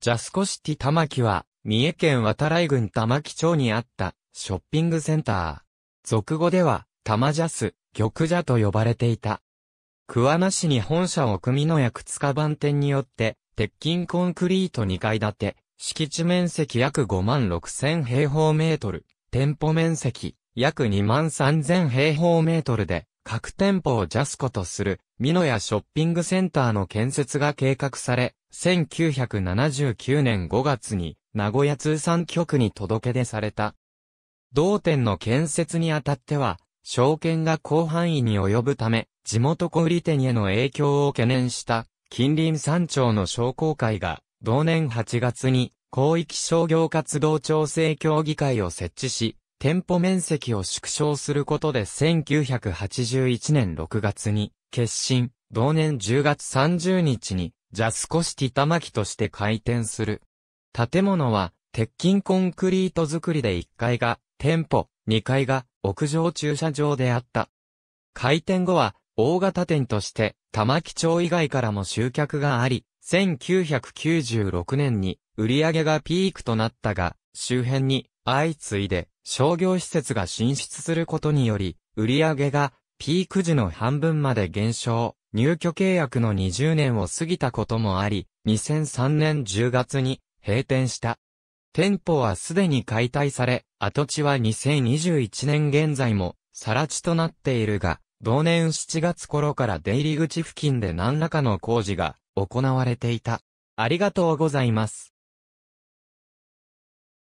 ジャスコシティ玉木は、三重県渡来郡玉木町にあったショッピングセンター。俗語では、玉ジャス、玉ジャと呼ばれていた。桑名市に本社を組の役塚番店によって、鉄筋コンクリート2階建て、敷地面積約5万6千平方メートル、店舗面積約2万3千平方メートルで、各店舗をジャスコとする、美濃屋ショッピングセンターの建設が計画され、1979年5月に、名古屋通産局に届け出された。同店の建設にあたっては、証券が広範囲に及ぶため、地元小売店への影響を懸念した、近隣山町の商工会が、同年8月に、広域商業活動調整協議会を設置し、店舗面積を縮小することで1981年6月に決心、同年10月30日にジャスコシティ玉木として開店する。建物は鉄筋コンクリート作りで1階が店舗、2階が屋上駐車場であった。開店後は大型店として玉木町以外からも集客があり、1996年に売り上げがピークとなったが、周辺に相次いで商業施設が進出することにより、売上がピーク時の半分まで減少、入居契約の20年を過ぎたこともあり、2003年10月に閉店した。店舗はすでに解体され、跡地は2021年現在も、更地となっているが、同年7月頃から出入り口付近で何らかの工事が行われていた。ありがとうございます。